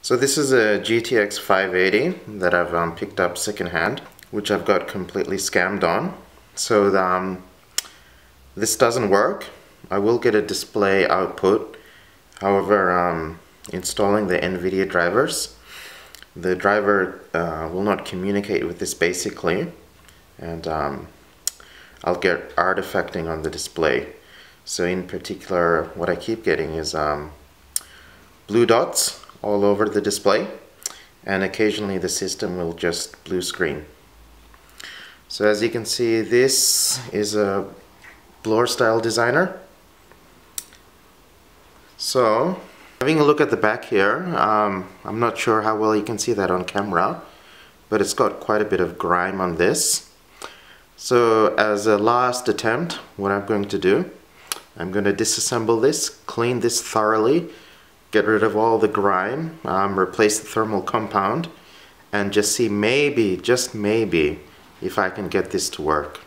So this is a GTX 580 that I've um, picked up secondhand, which I've got completely scammed on. So um, this doesn't work. I will get a display output. However, um, installing the NVIDIA drivers, the driver uh, will not communicate with this basically, and um, I'll get artifacting on the display. So in particular, what I keep getting is um, blue dots all over the display and occasionally the system will just blue screen. So as you can see this is a blower style designer. So having a look at the back here, um, I'm not sure how well you can see that on camera but it's got quite a bit of grime on this. So as a last attempt what I'm going to do I'm going to disassemble this, clean this thoroughly get rid of all the grime, um, replace the thermal compound, and just see maybe, just maybe, if I can get this to work.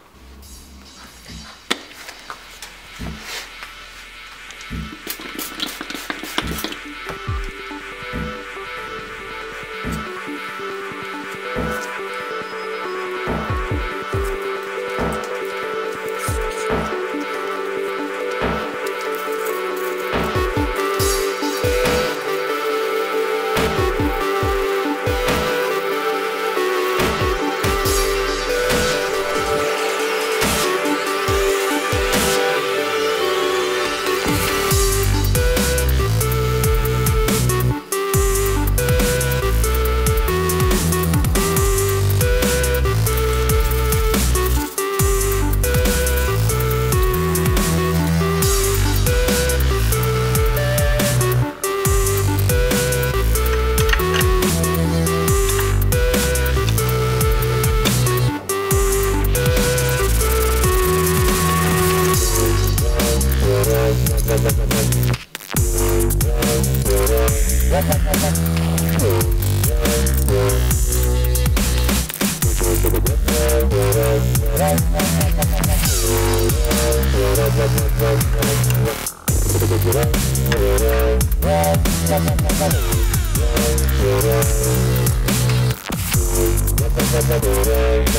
Thank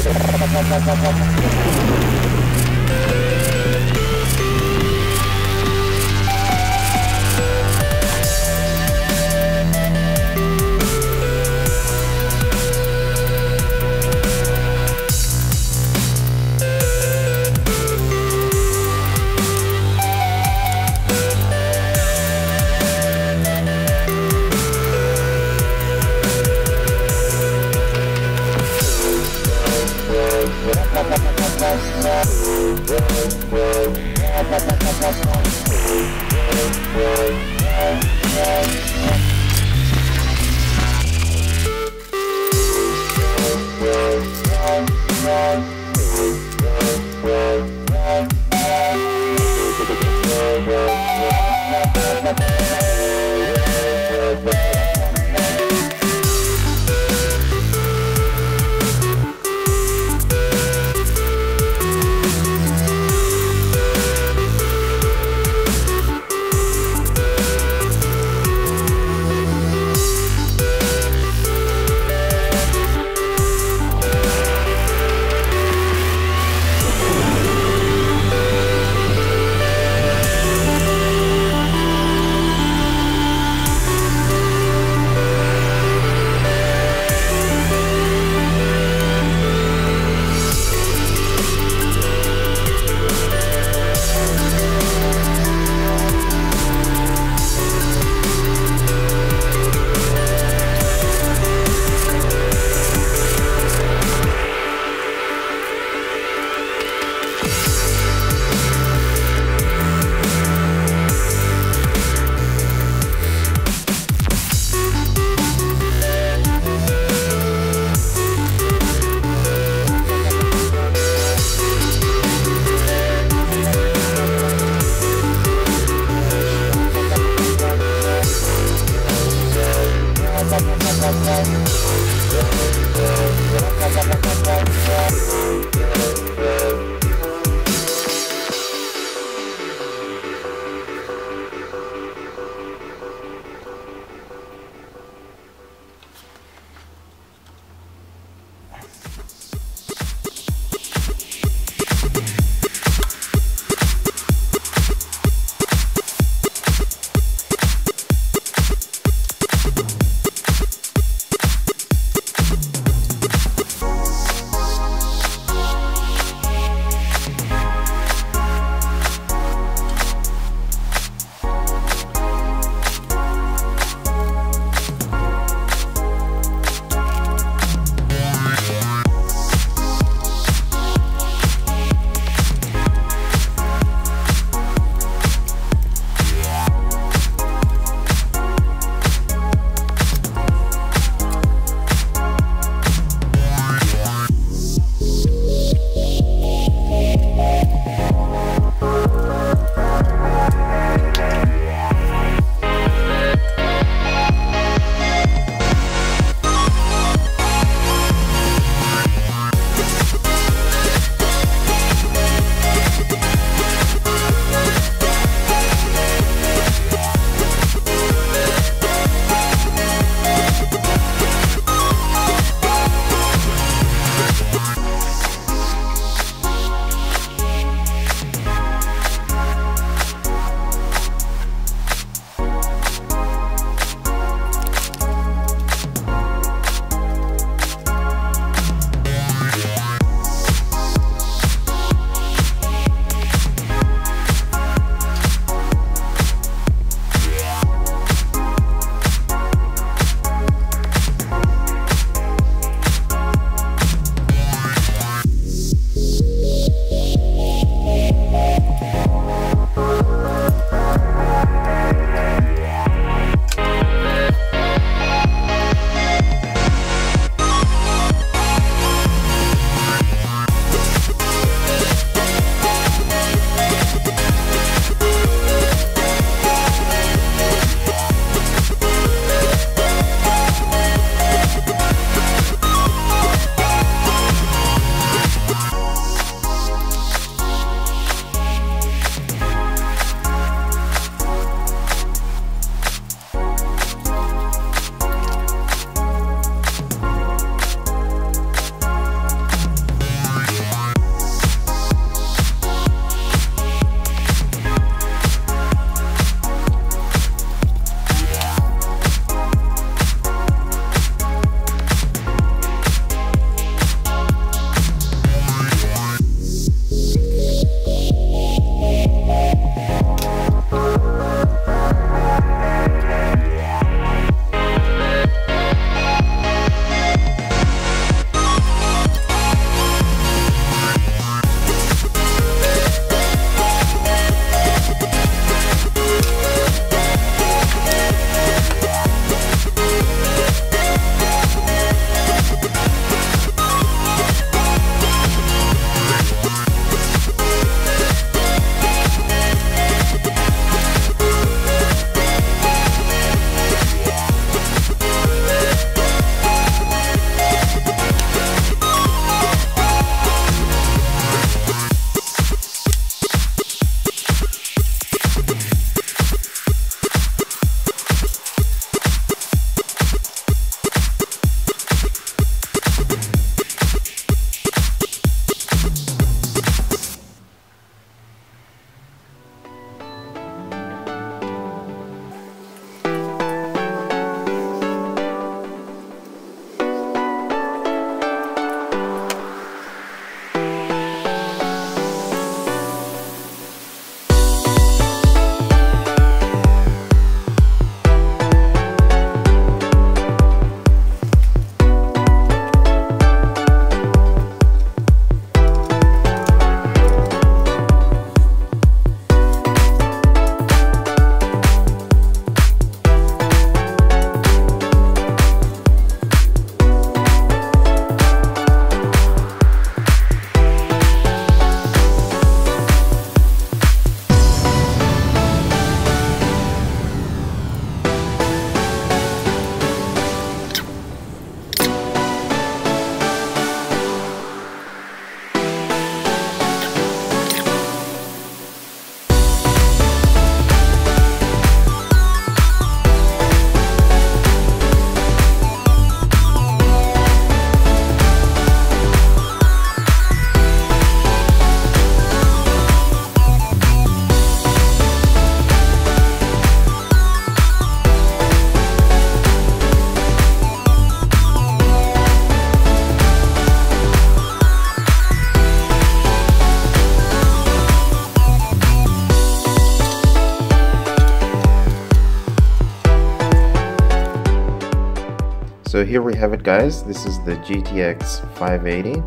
So here we have it guys, this is the GTX 580,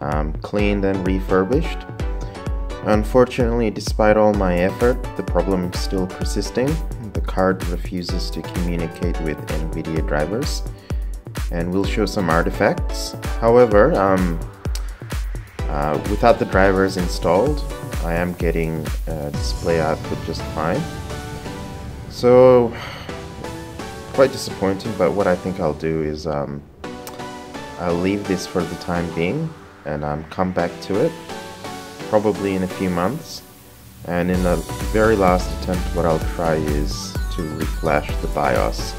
um, cleaned and refurbished. Unfortunately, despite all my effort, the problem is still persisting. The card refuses to communicate with NVIDIA drivers and we'll show some artifacts. However, um, uh, without the drivers installed, I am getting uh, display output just fine. So, quite disappointing, but what I think I'll do is um, I'll leave this for the time being and um, come back to it, probably in a few months. And in the very last attempt, what I'll try is to reflash the BIOS.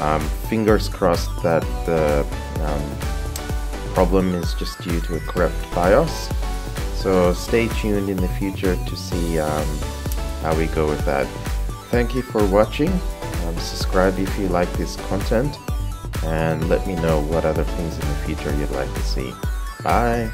Um, fingers crossed that the um, problem is just due to a corrupt BIOS. So stay tuned in the future to see um, how we go with that. Thank you for watching. Um, subscribe if you like this content and let me know what other things in the future you'd like to see. Bye!